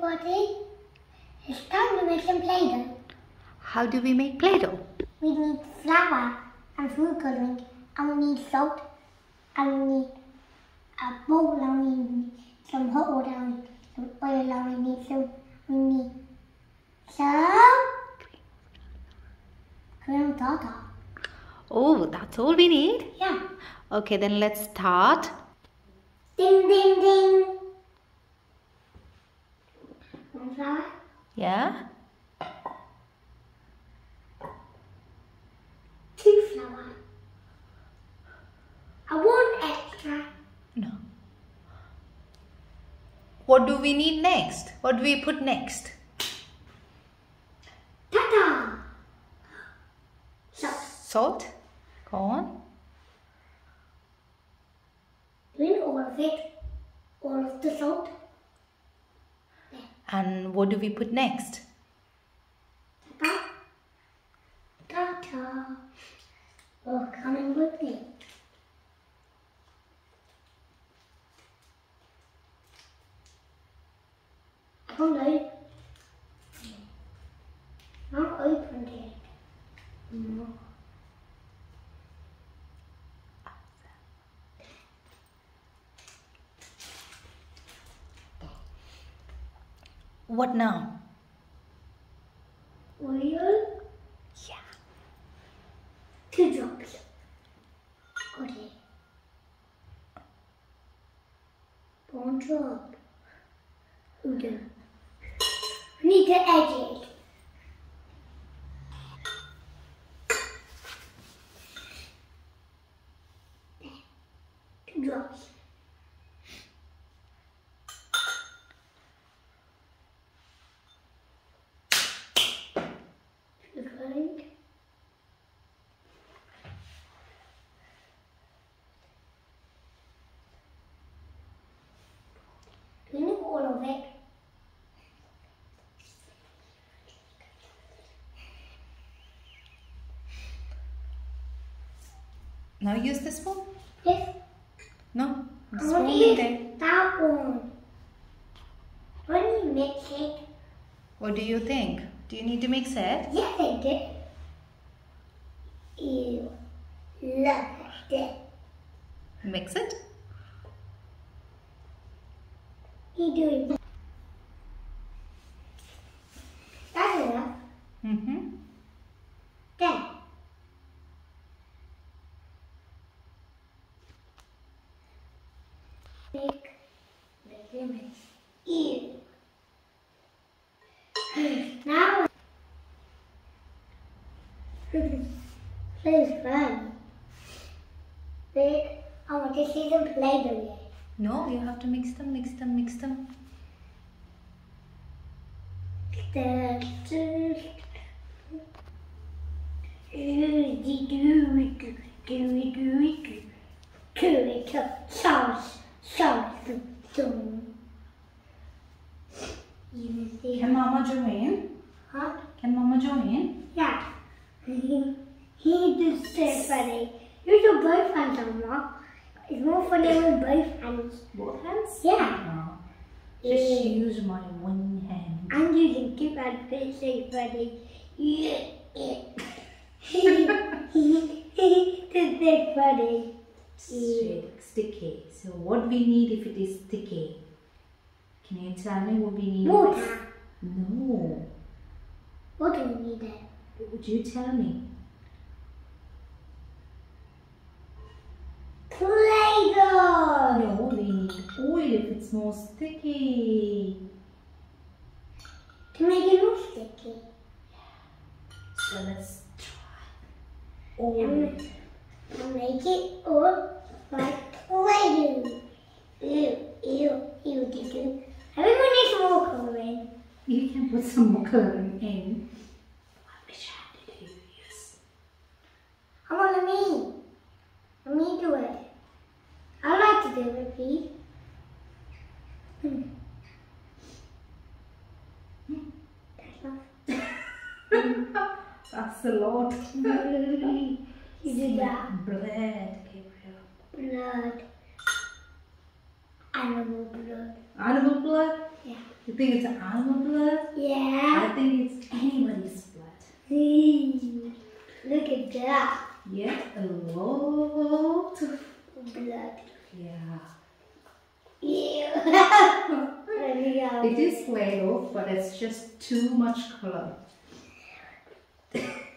everybody. It's time to make some Play-Doh. How do we make Play-Doh? We need flour and food coloring, and we need salt, and we need a bowl, and we need some hot water, and need some oil, and we need some, we need some cream tartar. Oh, that's all we need? Yeah. Okay, then let's start. Ding, ding, ding. One flour, Yeah? two flour, and one extra. No. What do we need next? What do we put next? Ta-da! Salt. Salt? Go on. Doing all of it, all of the salt. And what do we put next? Ta-ta. Ta-ta. Oh, coming with me. Oh no. Not opened it. No. What now? Oil. Yeah. Two drops. Got it. One drop. Hold on. We need to edge it. There. Two drops. Good. Doing all of it. Now use the spoon? Yes. No. The spoon to there. that one. When you mix it, What do you think? Do you need to mix it? yes I did. You love it. Mix it? You do That's Make the limit. Ew. now Please fun. Wait, I want to see them play the game. No, you have to mix them, mix them, mix them. The do do do do do do do sauce sauce dum. You see, Can Mama join? huh? Can Mama join? Yeah. He he does so funny. You do both hands on Mom. It's more funny with both hands. Both hands? Yeah. No. Just use my one hand. I'm using two hands, but it's so funny. Yeah. It's so funny. Straight, sticky. So what we need if it is sticky? Can you tell me what we need? Water. No. What do we need then? Would you tell me? Play-Doh! No, we need oil if it's more sticky. To make it more sticky. So let's try. Oil. Make it all like Play-Doh. Ew, ew, ew, did you? Everyone needs more coloring. You can put some more coloring in. I wish I had to do this. I want me. Let me do it. I like to do it, please. Hmm. That's. That's a lot. that. Blood, Gabriel. Blood. Animal blood. Animal blood? Yeah. You think it's animal blood? Yeah. I think it's anybody's blood. Look at that. Yeah, a lot of Blood. yeah. Yeah. It is Play-Doh, but it's just too much color.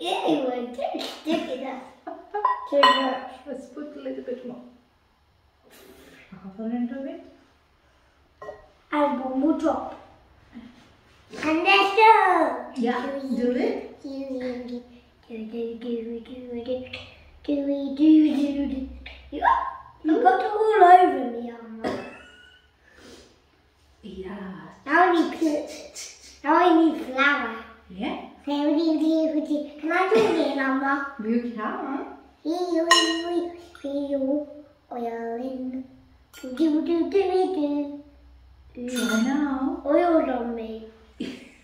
Ew, don't stick it up. Too much. Let's put a little bit more. Cover into it. And one more drop. And let's go. Yeah, do it. Do it. Do it, do it, do it, do do do do do it. You got all over me, Anna. Yeah. Now I need, now I need flour. Yeah. Me.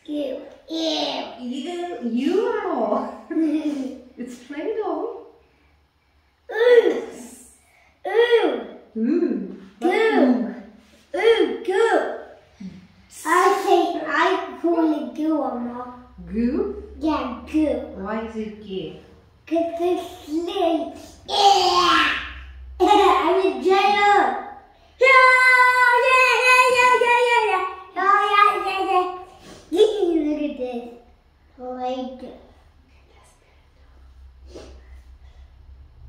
You. It's Ooh. Ooh. Ooh. Goo. Ooh. I think I call it goo, Mama. Goo? Yeah, goo. Why is it gay? Because it's slimy. Yeah! I'm in jail. Yeah! Yeah, yeah, yeah, yeah, yeah, Later.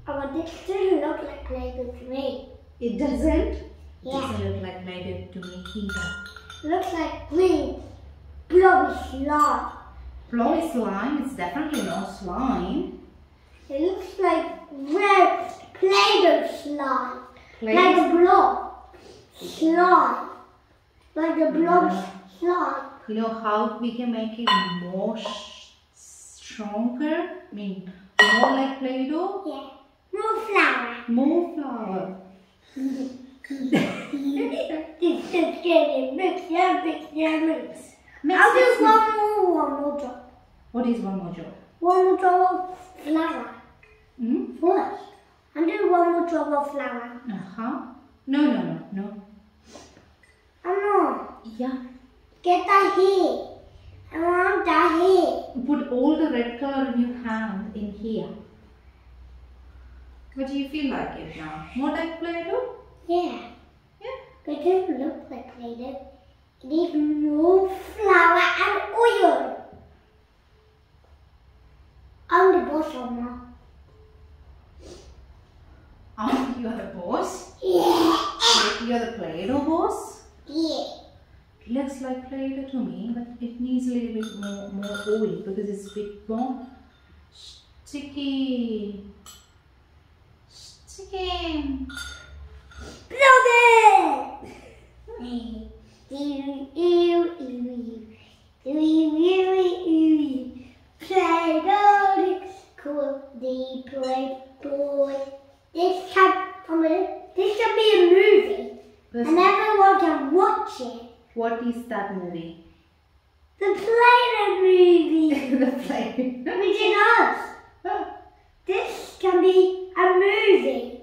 I want it to look like Lego to me. It doesn't? Yeah. It doesn't look like Lego to me either. Looks like green, blobby slime. Flowy slime is definitely not slime. It looks like red Play-Doh slime. Play- Like a blob. Slime. Like a mm-hmm. blob Yeah. slime. You know how we can make it more stronger? I mean, more like Play-Doh? Yeah. More flour. More flour. This is getting mix, yeah, mix, yeah, mix. Mix, I'll do one more, one more drop. What is one more job? One more drop of flour. Hmm? First. I'll do one more drop of flour. Uh-huh. No, no, no, no. Anna, Yeah. get that here. I want that here. Put all the red color in your hand in here. What do you feel like it now? More like Play-Doh? Yeah. Yeah. But it doesn't look like Play-Doh. It needs more flour and oil. I'm the boss of now. Oh, you're the boss? Yeah. You're the Play-Doh boss? Yeah. Looks like Play-Doh to me, but it needs a little bit more, more oil because it's a bit more. Sticky. Blow it! Ew, ew, ew, ew. Ew, ew, ew, ew. Play-Doh, it's cool. The Play-Doh. This can, I'm gonna, this can be a movie. And everyone can watch it. What is that movie? The Play-Doh movie. the play. Which is us. This can be a movie.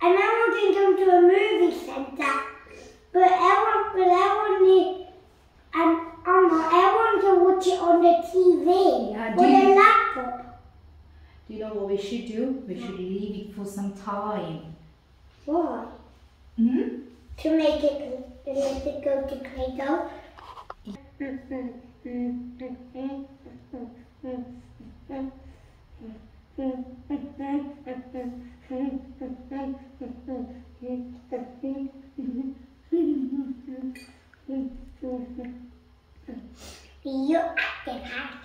And everyone can come to a movie centre. But everyone, but everyone need, and um, everyone can watch it on the TV Yeah, or do the you- laptop. Do you know what we should do? We should leave it for some time. Why? Hmm? To make it, to make it go to Play-Doh. You active hack.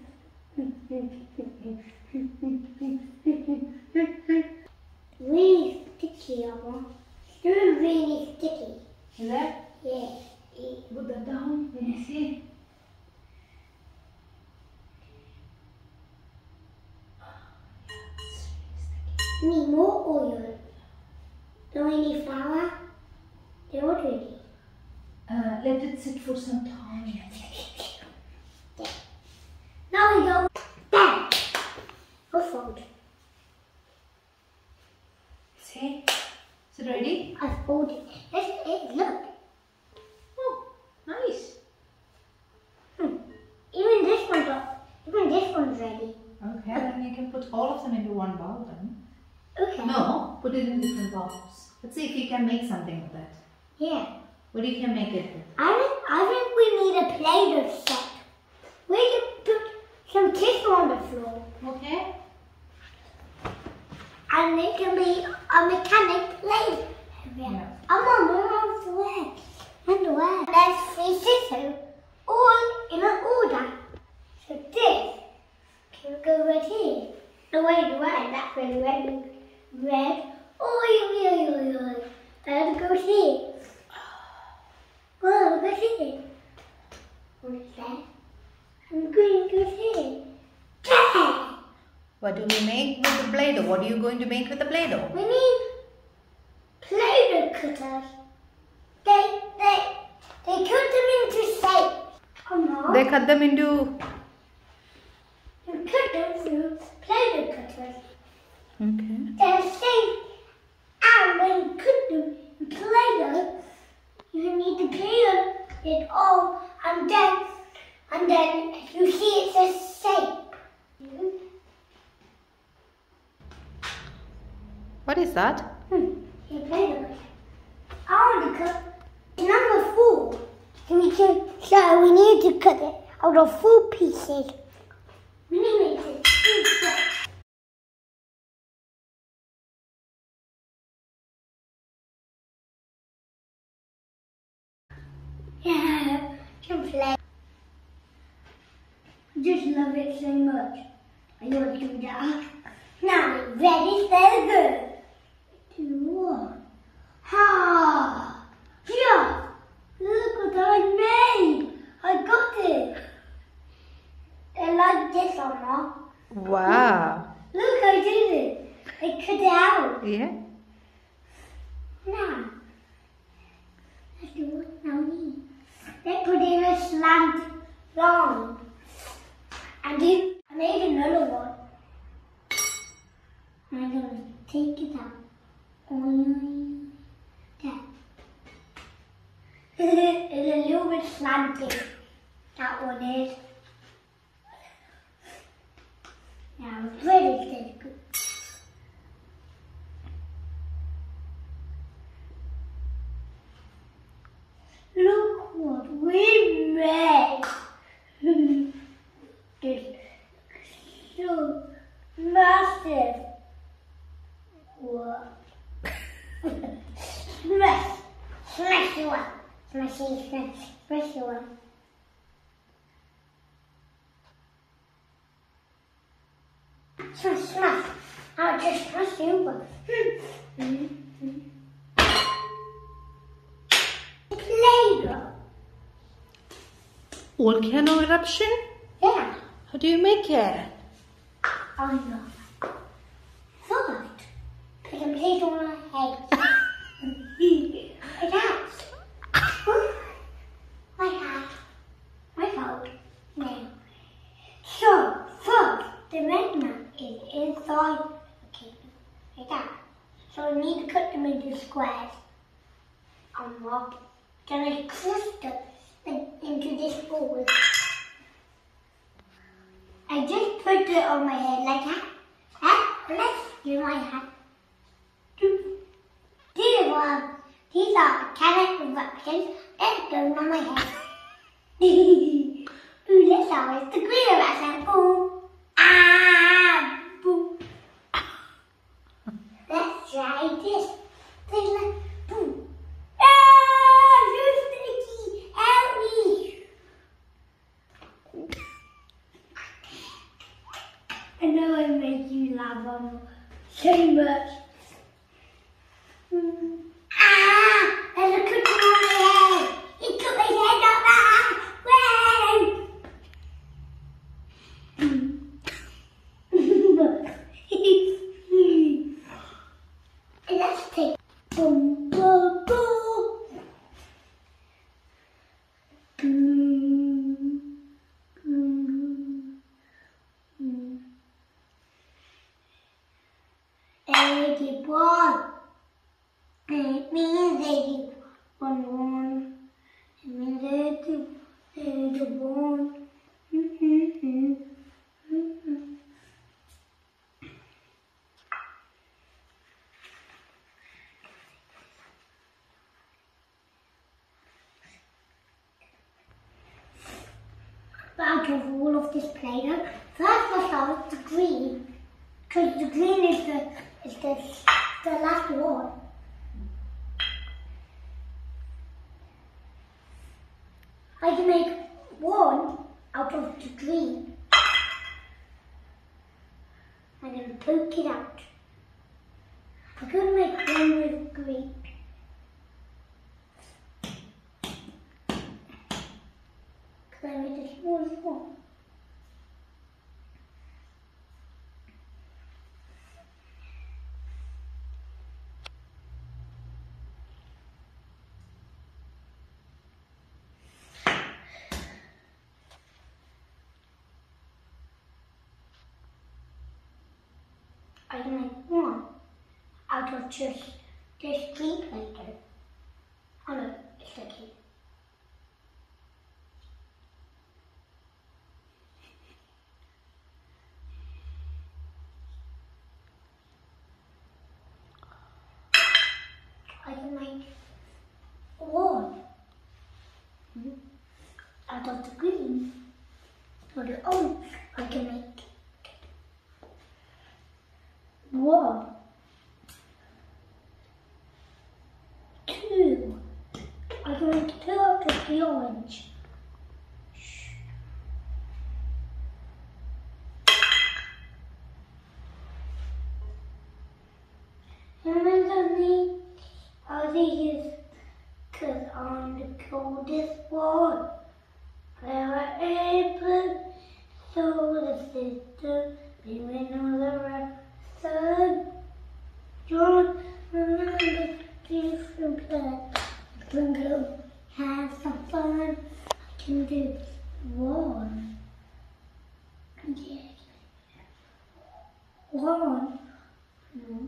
can put all of them into one bowl then. Okay. No, put it in different bowls. Let's see if you can make something with that. Yeah. What do you can make it with? I think, I think we need a Play-Doh set. We can put some tissue on the floor. Okay. And it can be a mechanic play area. Yeah. I'm on the way? And where? There's three scissors, all in an order. So this can go right here. No, wait, wait, that's really red. Red. Oi, oi, oi, oi, oi. That goes here. Whoa, at here. What's that? Green goes here. Yeah! What do we make with the Play-Doh? What are you going to make with the Play-Doh? We need Play-Doh cutters. They, they, they cut them into shapes. Come on. They cut them into... You cut them through Play-Doh cutters. Okay. They're safe. And when you cut them in Play-Doh, you need to clear it all, and then, and then you see it's a shape. What is that? Hmm. I want to cut number four. So we can, so we need to cut it out of four pieces. We need to make it. Yeah, can play. Just love it so much. I want to do that. Now ready, very good. One. Ha! Yeah! Look what I made! I got it! I like this one now. Wow. Look, I did it! I cut it out. Yeah. Now, let's do what now we Let's put in a slant line. And then I made another one. I'm going to take it out. Only that. it's a little bit slanted. That one is. Now, very, very good. Look what we made. it's so massive. What? Smash, smash you up. Smashy, smash, smash you up. Smash, smash. I'll just smash you up. Play-Doh. Volcano eruption? Yeah. How do you make it? I know. First, put a plate on my head. like that. Like that. Like out. Now. So, first, the magma the cake. Like that. So we need to cut them into squares. And what? Then I cluster them into this bowl. I just put it on my head like that. That let's do my head. These are these are mechanic eruptions. Let's go on my head. Ooh, that's always the green eruption. Boom. Ah, boom. Let's try this. Thing like boom. Ah, you're. I know I make you laugh on so much. Ah! There's a cookie on my head! He cut my head off! Ah! Way! Let's take boom, boom, boom. It means eighty one one. It means eighty eighty one. Mm-hmm. Mm-hmm. But out of all of this Play-Doh, first we'll start with the green. Because the green is the is the, the last one. I can make one out of the green. I'm going to poke it out. I'm going to make one with green. Because I made the smallest one. I can make one out of just this green later. Oh no, it's okay. I can make one out of the green. Or the orange, I can make one, two. I can make two out of the orange. And then the need of these because I'm the coldest one. There are able solar system, living on the red sun. John, remember different planets. Can go have some fun. I can do one. Yeah. One. Hmm.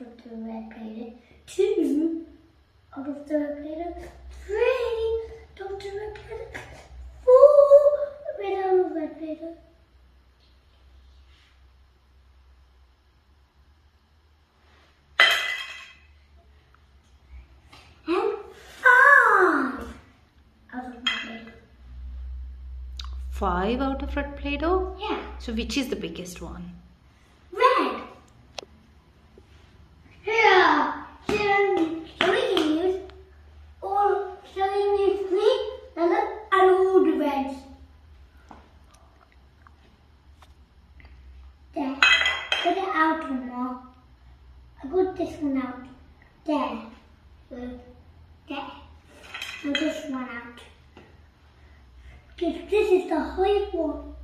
Out of the red planet. Two. Out of the red planet. Three. Out of the red planet. Four. Red out of the red planet. And five. Out of the planet. Five out of red Play-Doh. Yeah. So which is the biggest one? Red. Here, showing so we use all showing you green, yellow, and the reds. There. Put it out one more. I got this one out. There. There. Now this one out. This is the high one.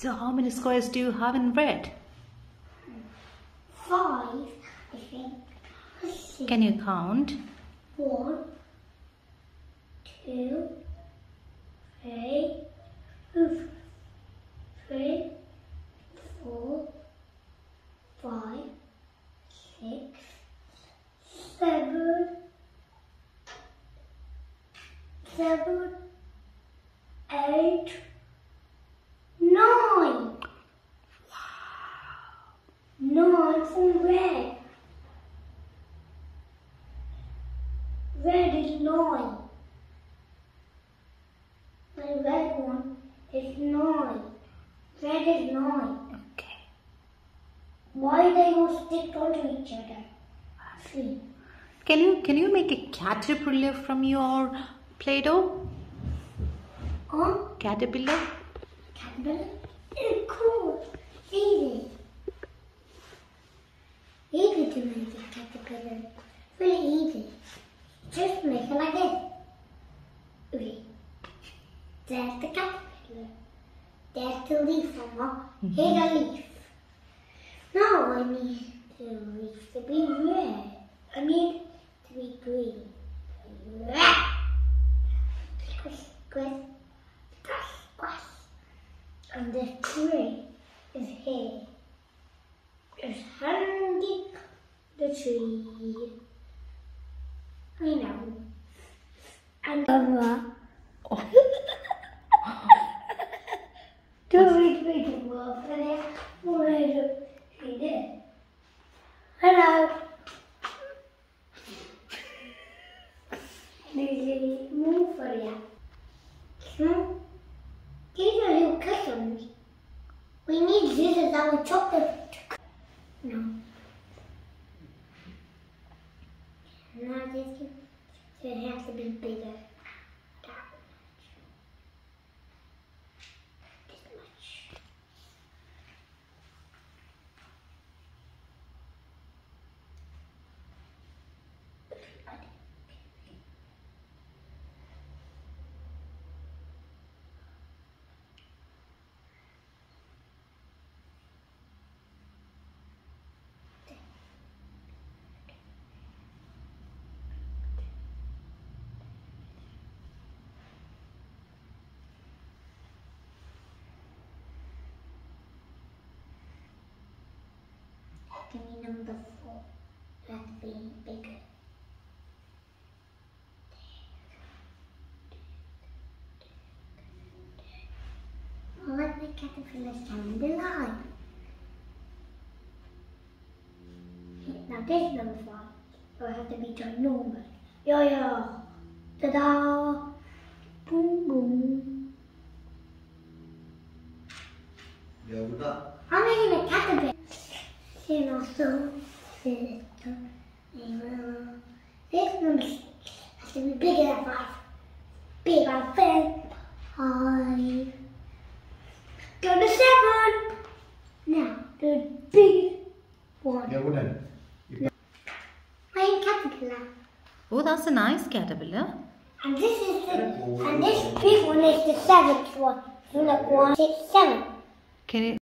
So how many squares do you have in red? Five, I think. Let's. Can you count? One, two, three, three, four, five, six, seven, seven, eight, nine. Nine from red. Red is nine. The red one is nine. Red is nine. Okay. Why they all stick onto each other? Three. Can you can you make a caterpillar from your Play-Doh? Oh, Caterpillar? Caterpillar. It's cool. Easy. Easy to make a caterpillar. Really easy. Just make it like this. Okay. There's the caterpillar. There's the leaf, Mama. Here's a leaf. Now I need the leaf to be red. I need to be green. Squish, squish, squish, squish. And the tree is here. It's hanging the tree. I know. And over. Don't read me the word for that. What I do, she did. Hello. There's a move for you. Hmm? These are little customs. We need this as our chocolate. No. Now this is, so it has to be bigger. That much. This much number 4 has been bigger. What the caterpillar sound alive? Now this number 5 will have to be ginormous. Yo-yo! Ta-da! Boom boom! Yeah, we're not. I'm making a caterpillar and also the fifth number six has to be bigger than five. Big on five. Five. Go to seven. Now the big one. Yeah, what then? Caterpillar. Oh, that's a nice caterpillar. And this is the, and this oh. big one is the seventh one. Look, one, six, seven. Can it?